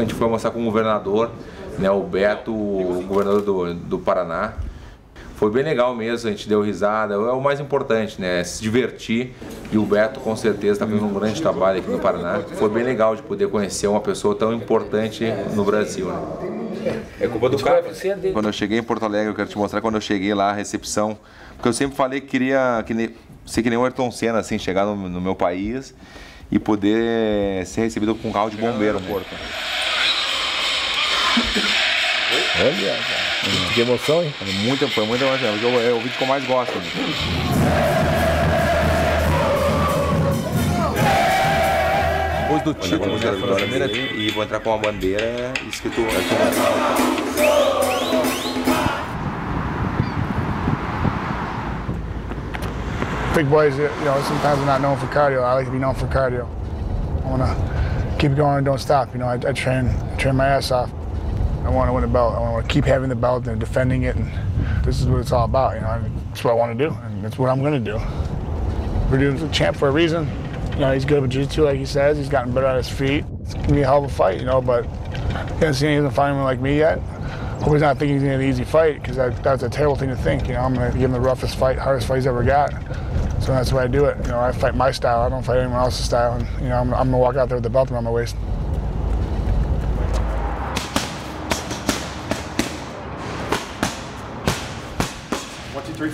a gente foi mostrar com o governador, né, o Beto, o governador do, do Paraná. Foi bem legal mesmo, a gente deu risada, é o mais importante, né? Se divertir. E o Beto com certeza está fazendo um grande trabalho aqui no Paraná. Foi bem legal de poder conhecer uma pessoa tão importante no Brasil. Né? É culpa do cara. Quando eu cheguei em Porto Alegre, eu quero te mostrar quando eu cheguei lá, a recepção. Porque eu sempre falei que queria que nem, ser que nem o Ayrton Senna, assim, chegar no, no meu país e poder ser recebido com um carro de bombeiro no porto. Olha, cara. Que emoção, hein? Muito, foi muito emoção. É o vídeo que eu mais gosto. Né? Depois do título, já foi a primeira e vou entrar com a bandeira escrito Big boys, you know, sometimes are not known for cardio. I like to be known for cardio. I want to keep going and don't stop. You know, I, I train, train my ass off. I want to win a belt. I want to keep having the belt and defending it, and this is what it's all about. You know, that's what I want to do, and that's what I'm going to do. We're doing the champ for a reason. You know, he's good with jiu-jitsu, like he says. He's gotten better on his feet. It's gonna be a hell of a fight, you know. But hasn't seen anyone fight anyone like me yet. Hope he's not thinking he's an easy fight, because that, that's a terrible thing to think. You know, I'm gonna give him the roughest fight, hardest fight he's ever got. So that's why I do it. You know, I fight my style. I don't fight anyone else's style. And you know, I'm, I'm gonna walk out there with the belt around my waist. Three.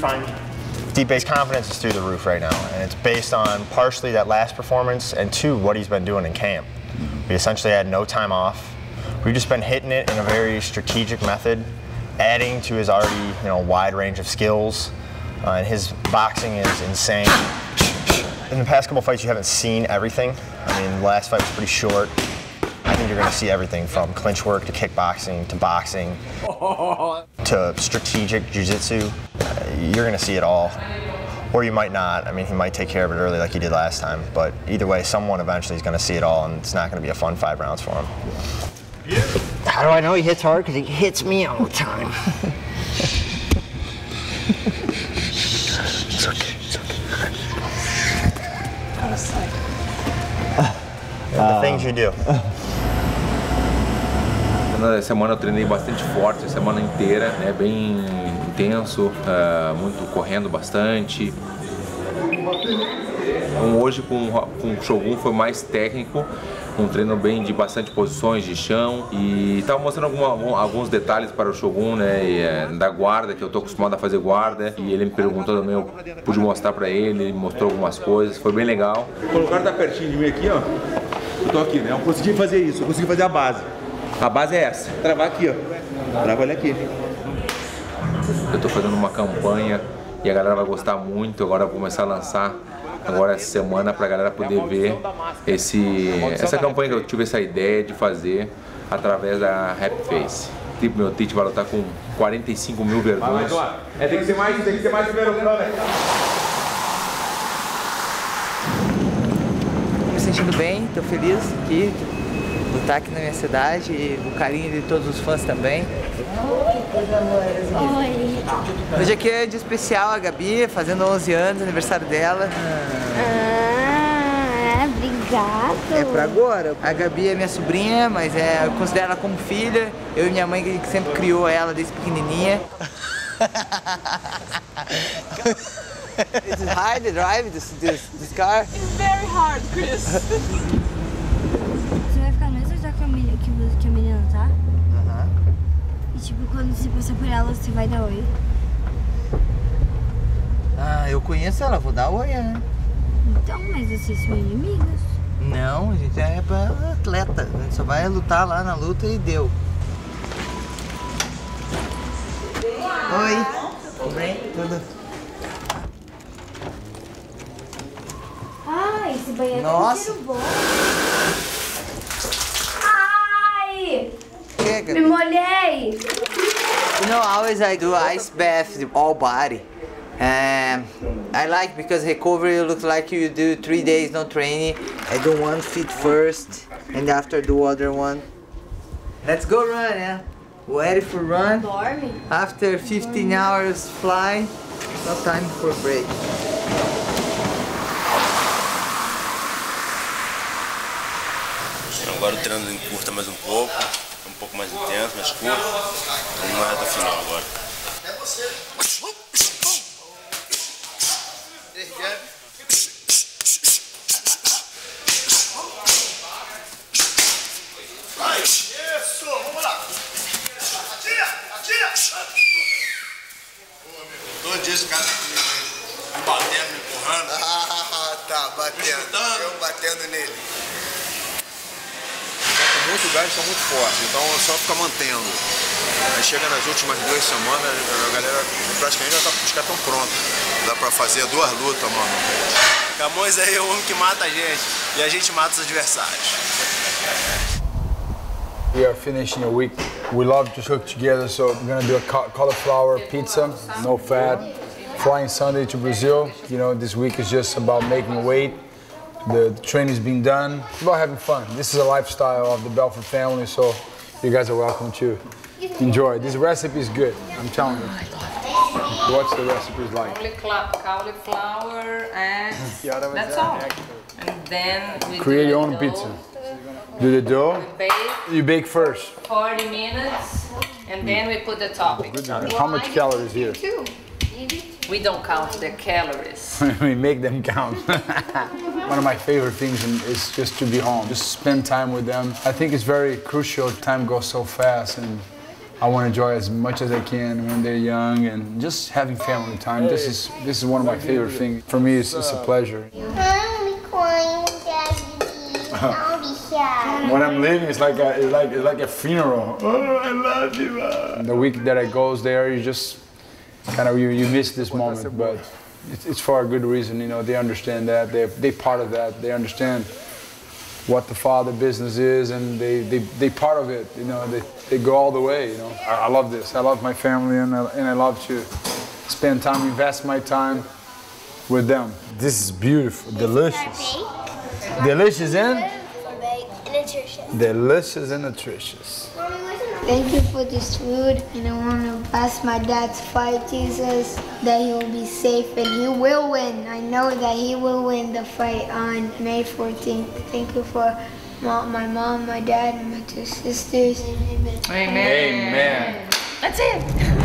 Deep base confidence is through the roof right now, and it's based on partially that last performance and two, what he's been doing in camp. We essentially had no time off. We've just been hitting it in a very strategic method, adding to his already you know wide range of skills. Uh, and his boxing is insane. In the past couple fights, you haven't seen everything. I mean, the last fight was pretty short. I think you're going to see everything from clinch work to kickboxing to boxing to strategic jiu-jitsu. You're going to see it all. Or you might not. I mean, he might take care of it early like he did last time. But either way, someone eventually is going to see it all, and it's not going to be a fun five rounds for him. How do I know he hits hard? Because he hits me all the time. It's okay. It's okay. the things you do. Na semana eu treinei bastante forte, a semana inteira, né? Bem intenso, uh, muito correndo bastante. Então, hoje com, com o Shogun foi mais técnico, um treino bem de bastante posições de chão e estava mostrando alguns detalhes para o Shogun, né, e, é, da guarda, que eu tô acostumado a fazer guarda e ele me perguntou também, eu pude mostrar para ele, ele mostrou algumas coisas, foi bem legal. O cara tá pertinho de mim aqui, ó, eu tô aqui, né, eu consegui fazer isso, eu consegui fazer a base. A base é essa, travar aqui, ó, trava ele aqui. Eu tô fazendo uma campanha e a galera vai gostar muito, agora eu vou começar a lançar agora essa semana para a galera poder ver esse, essa campanha que eu tive essa ideia de fazer através da Rap Face. Tipo, meu Tite vai lutar com 45 mil verdões. É, tem que ser mais, tem que ser mais primeiro plano. me sentindo bem, estou feliz aqui, lutar aqui na minha cidade e o carinho de todos os fãs também. Oi. Hoje aqui é dia especial a Gabi, fazendo 11 anos, aniversário dela. Ah, obrigado. É pra agora. A Gabi é minha sobrinha, mas é, eu considero ela como filha. Eu e minha mãe que sempre criou ela desde pequenininha. It's hard to drive this, this, this car. It's very hard, Chris. Você vai ficar no mesmo lugar que a menina, que, você- que a menina tá? E tipo, quando você passar por ela, você vai dar oi. Ah, eu conheço ela, vou dar oi, né? Então, mas vocês são inimigos. Não, a gente é atleta. A gente só vai lutar lá na luta e deu. Oi. Tudo bem? Tudo. Ai, esse banheiro Nossa. tem um bom. Ai! Chega. Me molhei! You know, always I do ice bath the all body. Um, I like because recovery looks like you do three days no training. I do one feet first and after do other one. Let's go run, yeah. Ready for run? Dorme? After 15 hours fly, no time for break. Agora o treino encurta mais um pouco, é um pouco mais intenso, mais curto. Estamos na reta final agora. Vai! Isso! Vamos lá! Atira! Atira! Todo dia esse cara me batendo, me empurrando. Ah, tá, batendo. Eu batendo nele. Muito gás, estão muito fortes, então é só ficar mantendo. Aí chega nas últimas duas semanas, a galera praticamente já tá, os caras estão prontos. Dá pra fazer duas lutas, mano. Camões aí é o homem que mata a gente e a gente mata os adversários. We are finishing a week. We love to cook together, so we're gonna do a ca- cauliflower pizza, no fat. Flying Sunday to Brazil. You know, this week is just about making weight. The, the training's been done. It's about having fun. This is a lifestyle of the Belfort family, so you guys are welcome to enjoy. This recipe is good. I'm telling you. What's the recipe like? Only cla- cauliflower and that's all. And then we Create your own dough, pizza. Do the dough. Bake You bake first. 40 minutes and then we put the toppings. How much calories here? We don't count the calories. we make them count. One of my favorite things is just to be home, just spend time with them. I think it's very crucial. Time goes so fast, and I want to enjoy as much as I can when they're young, and just having family time. This is this is one of my favorite things. For me, it's, it's a pleasure. When I'm leaving, it's like a, it's like it's like a funeral. Oh, I love you. The week that I goes there, you just kind of you, you miss this moment, but it's, it's for a good reason. You know, they understand that they they part of that. They understand what the father business is, and they they they part of it. You know, they they go all the way. You know, I, I love this. I love my family, and I, and I love to spend time, invest my time with them. This is beautiful, delicious, delicious and delicious and nutritious. Thank you for this food, and I want to pass my dad's fight, Jesus, that he will be safe and he will win. I know that he will win the fight on May 14th. Thank you for my mom, my dad, and my two sisters. Amen. Amen. That's it.